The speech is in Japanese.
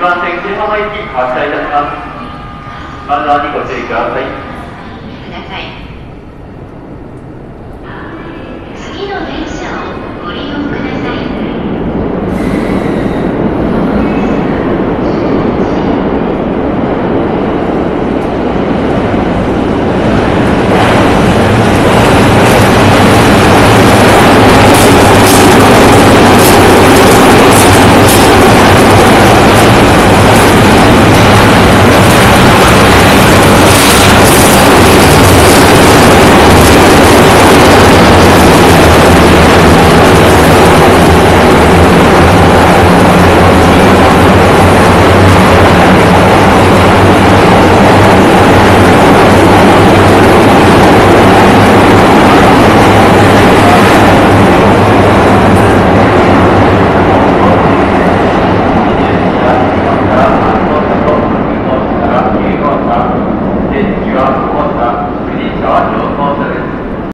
番線車浜行き発車いたします。マナーにご注意ください。ください。次の電車